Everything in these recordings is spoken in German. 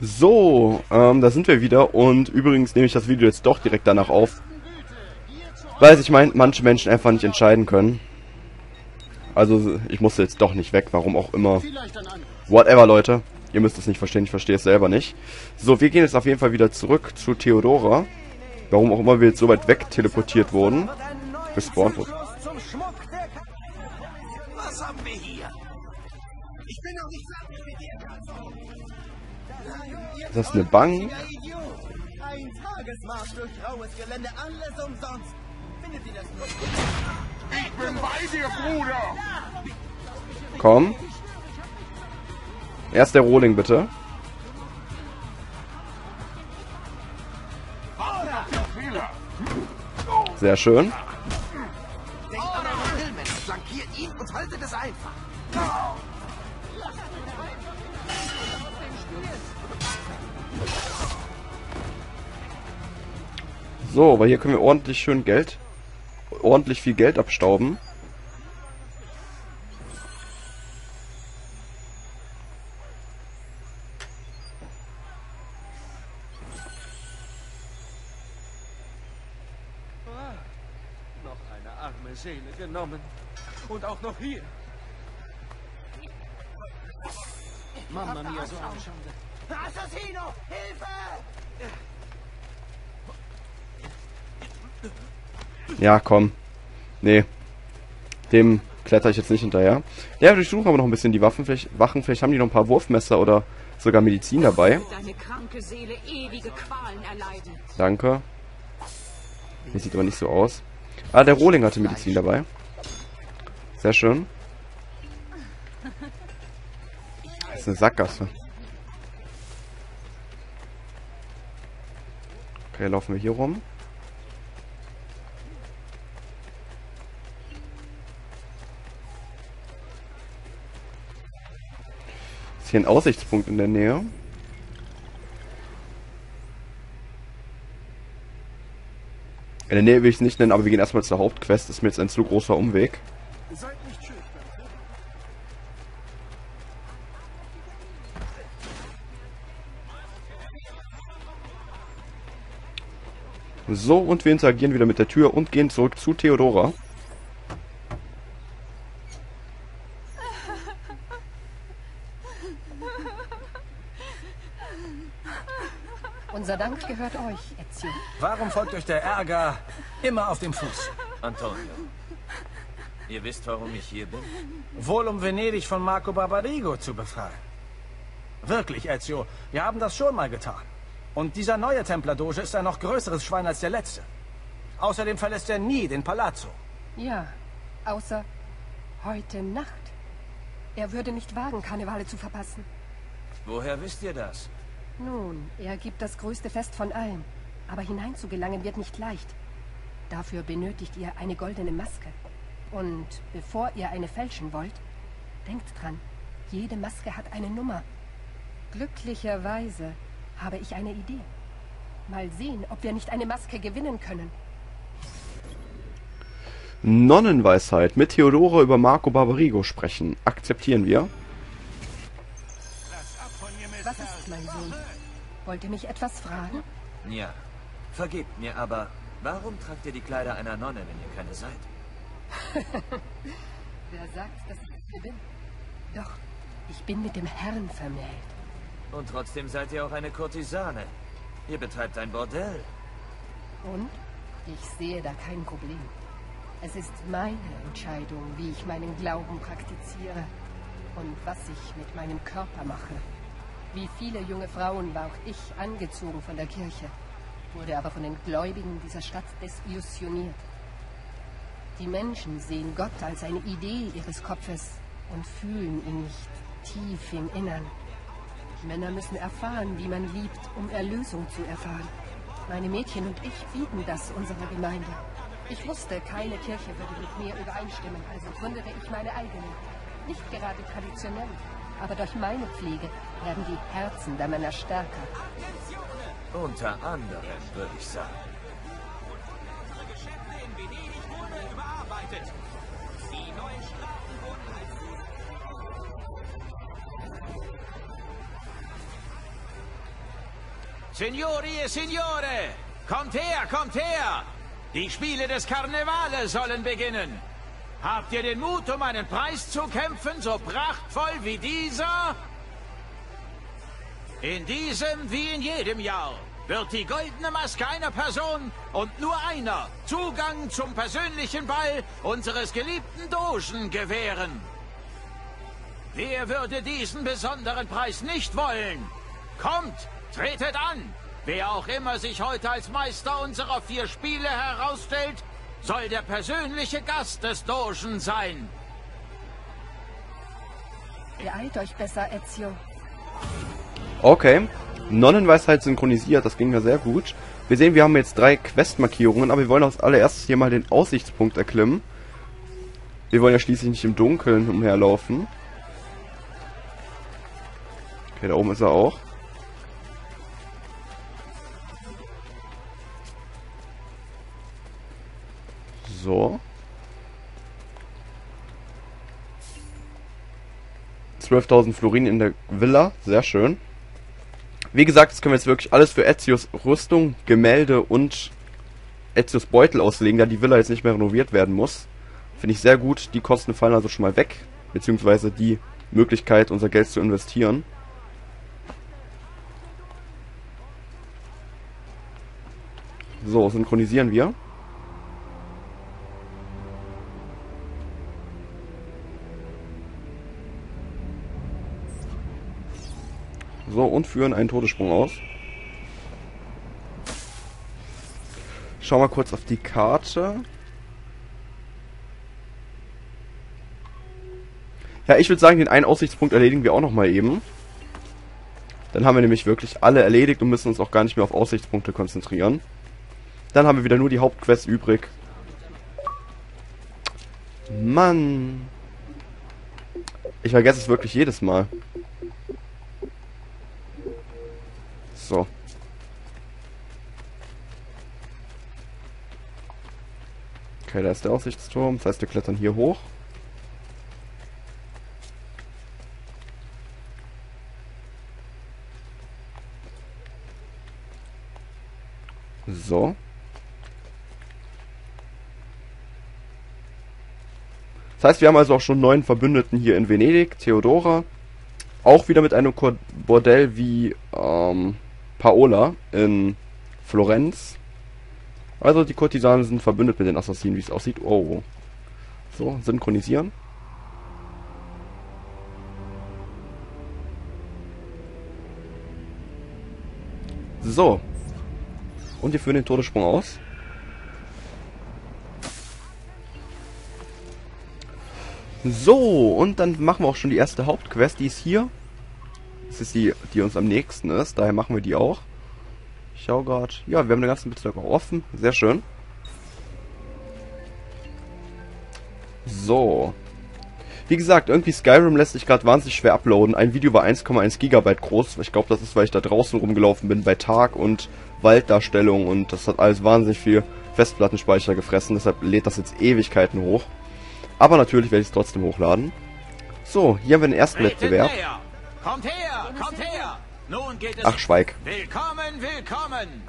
So, ähm, da sind wir wieder und übrigens nehme ich das Video jetzt doch direkt danach auf, weil sich mein, manche Menschen einfach nicht entscheiden können. Also ich musste jetzt doch nicht weg, warum auch immer. Whatever, Leute. Ihr müsst es nicht verstehen, ich verstehe es selber nicht. So, wir gehen jetzt auf jeden Fall wieder zurück zu Theodora. Warum auch immer wir jetzt so weit weg teleportiert wurden. Gespawnt wurden. Was haben wir hier? Ich bin noch nicht fertig mit dir. Ist das eine Bank? Ein Tagesmarsch durch raues Gelände, alles umsonst. Findet ihr das gut? Ich bin bei dir, Bruder! Komm. Erst der Rohling, bitte. Sehr schön. So, aber hier können wir ordentlich schön Geld, ordentlich viel Geld abstauben. Noch eine arme Seele genommen. Und auch noch hier. Mamma mia, so eine Schande. Assassino, Hilfe! Ja, komm. Nee. Dem kletter ich jetzt nicht hinterher. Ja, wir durchsuchen aber noch ein bisschen die Waffen. Vielleicht, Wachen. Vielleicht haben die noch ein paar Wurfmesser oder sogar Medizin dabei. Danke. Hier sieht aber nicht so aus. Ah, der Rohling hatte Medizin dabei. Sehr schön. Das ist eine Sackgasse. Okay, laufen wir hier rum. Ist hier ein Aussichtspunkt in der Nähe? In der Nähe will ich es nicht nennen, aber wir gehen erstmal zur Hauptquest. Ist mir jetzt ein zu großer Umweg. So, und wir interagieren wieder mit der Tür und gehen zurück zu Theodora. Unser Dank gehört euch, Ezio. Warum folgt euch der Ärger immer auf dem Fuß? Antonio, ihr wisst, warum ich hier bin? Wohl um Venedig von Marco Barbarigo zu befreien. Wirklich, Ezio, wir haben das schon mal getan. Und dieser neue Templerdoge ist ein noch größeres Schwein als der letzte. Außerdem verlässt er nie den Palazzo. Ja, außer heute Nacht. Er würde nicht wagen, Karnevale zu verpassen. Woher wisst ihr das? Nun, er gibt das größte Fest von allen. Aber hineinzugelangen wird nicht leicht. Dafür benötigt ihr eine goldene Maske. Und bevor ihr eine fälschen wollt, denkt dran, jede Maske hat eine Nummer. Glücklicherweise habe ich eine Idee. Mal sehen, ob wir nicht eine Maske gewinnen können. Nonnenweisheit. Mit Theodora über Marco Barbarigo sprechen. Akzeptieren wir. Mein Sohn? Wollt ihr mich etwas fragen? Ja. Vergebt mir, aber warum tragt ihr die Kleider einer Nonne, wenn ihr keine seid? Wer sagt, dass ich es bin? Doch, ich bin mit dem Herrn vermählt. Und trotzdem seid ihr auch eine Kurtisane. Ihr betreibt ein Bordell. Und? Ich sehe da kein Problem. Es ist meine Entscheidung, wie ich meinen Glauben praktiziere und was ich mit meinem Körper mache. Wie viele junge Frauen war auch ich angezogen von der Kirche, wurde aber von den Gläubigen dieser Stadt desillusioniert. Die Menschen sehen Gott als eine Idee ihres Kopfes und fühlen ihn nicht tief im Innern. Männer müssen erfahren, wie man liebt, um Erlösung zu erfahren. Meine Mädchen und ich bieten das unserer Gemeinde. Ich wusste, keine Kirche würde mit mir übereinstimmen, also gründete ich meine eigene. Nicht gerade traditionell, aber durch meine Pflege werden die Herzen der Männer stärker. Unter anderem, würde ich sagen. Signori e Signore, kommt her, kommt her! Die Spiele des Karnevale sollen beginnen. Habt ihr den Mut, um einen Preis zu kämpfen, so prachtvoll wie dieser? In diesem wie in jedem Jahr wird die goldene Maske einer Person und nur einer Zugang zum persönlichen Ball unseres geliebten Dogen gewähren. Wer würde diesen besonderen Preis nicht wollen? Kommt, tretet an! Wer auch immer sich heute als Meister unserer vier Spiele herausstellt, soll der persönliche Gast des Dogen sein. Beeilt euch besser, Ezio. Okay. Nonnenweisheit synchronisiert, das ging ja sehr gut. Wir sehen, wir haben jetzt drei Questmarkierungen, aber wir wollen als allererstes hier mal den Aussichtspunkt erklimmen. Wir wollen ja schließlich nicht im Dunkeln umherlaufen. Okay, da oben ist er auch. So. 12.000 Florin in der Villa, sehr schön. Wie gesagt, das können wir jetzt wirklich alles für Ezios Rüstung, Gemälde und Ezios Beutel auslegen, da die Villa jetzt nicht mehr renoviert werden muss. Finde ich sehr gut. Die Kosten fallen also schon mal weg. Beziehungsweise die Möglichkeit, unser Geld zu investieren. So, synchronisieren wir. So, und führen einen Todessprung aus. Schau mal kurz auf die Karte. Ja, ich würde sagen, den einen Aussichtspunkt erledigen wir auch nochmal eben. Dann haben wir nämlich wirklich alle erledigt und müssen uns auch gar nicht mehr auf Aussichtspunkte konzentrieren. Dann haben wir wieder nur die Hauptquest übrig. Mann. Ich vergesse es wirklich jedes Mal. So. Okay, da ist der Aussichtsturm. Das heißt, wir klettern hier hoch. So. Das heißt, wir haben also auch schon neun Verbündeten hier in Venedig. Theodora. Auch wieder mit einem Bordell wie ähm, Paola in Florenz. Also die Kurtisanen sind verbündet mit den Assassinen, wie es aussieht. Oh. So, synchronisieren. So. Und wir führen den Todessprung aus. So, und dann machen wir auch schon die erste Hauptquest, die ist hier. Das ist die, die uns am nächsten ist, daher machen wir die auch. Ich schau gerade. Ja, wir haben den ganzen Bezirk auch offen. Sehr schön. So. Wie gesagt, irgendwie Skyrim lässt sich gerade wahnsinnig schwer uploaden. Ein Video war 1,1 Gigabyte groß. Ich glaube, das ist, weil ich da draußen rumgelaufen bin bei Tag und Walddarstellung und das hat alles wahnsinnig viel Festplattenspeicher gefressen. Deshalb lädt das jetzt Ewigkeiten hoch. Aber natürlich werde ich es trotzdem hochladen. So, hier haben wir den ersten Wettbewerb. Kommt her, kommt her! Nun geht es... Ach, Schweig. Willkommen, willkommen!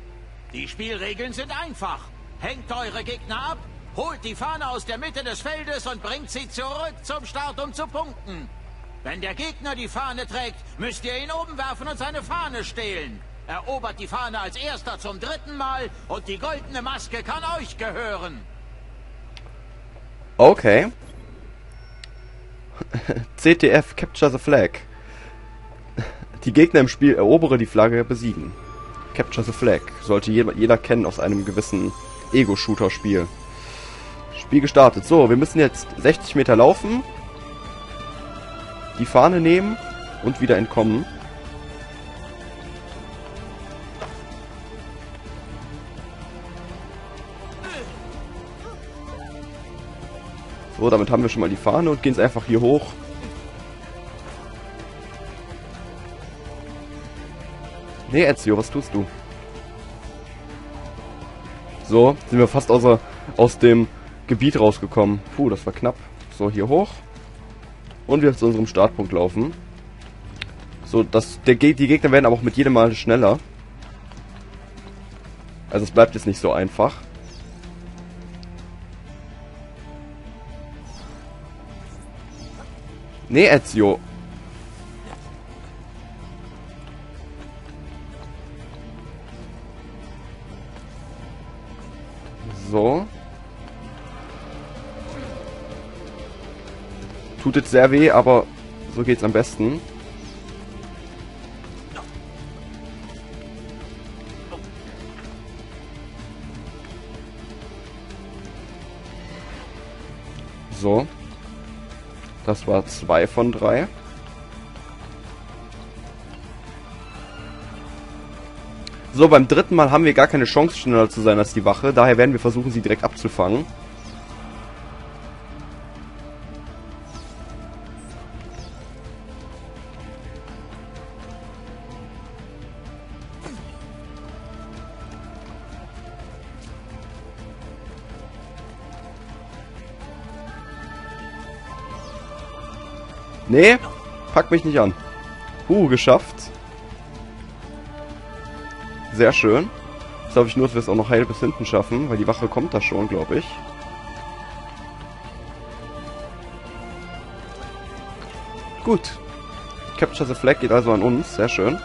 Die Spielregeln sind einfach. Hängt eure Gegner ab, holt die Fahne aus der Mitte des Feldes und bringt sie zurück zum Start, um zu punkten. Wenn der Gegner die Fahne trägt, müsst ihr ihn oben werfen und seine Fahne stehlen. Erobert die Fahne als erster zum dritten Mal und die goldene Maske kann euch gehören. Okay. CTF Capture the Flag. Die Gegner im Spiel erobere die Flagge besiegen. Capture the Flag. Sollte jeder, jeder kennen aus einem gewissen Ego-Shooter-Spiel. Spiel gestartet. So, wir müssen jetzt 60 Meter laufen. Die Fahne nehmen und wieder entkommen. So, damit haben wir schon mal die Fahne und gehen jetzt einfach hier hoch. Nee, Ezio, was tust du? So, sind wir fast außer, aus dem Gebiet rausgekommen. Puh, das war knapp. So, hier hoch. Und wir zu unserem Startpunkt laufen. So, dass der, die Gegner werden aber auch mit jedem Mal schneller. Also es bleibt jetzt nicht so einfach. Nee, Ezio. Tut jetzt sehr weh, aber so geht's am besten. So. Das war zwei von drei. So, beim dritten Mal haben wir gar keine Chance, schneller zu sein als die Wache. Daher werden wir versuchen, sie direkt abzufangen. Nee, pack mich nicht an. Uh, geschafft. Sehr schön. Jetzt hoffe ich nur, dass wir es auch noch heil bis hinten schaffen, weil die Wache kommt da schon, glaube ich. Gut. Capture the Flag geht also an uns. Sehr schön.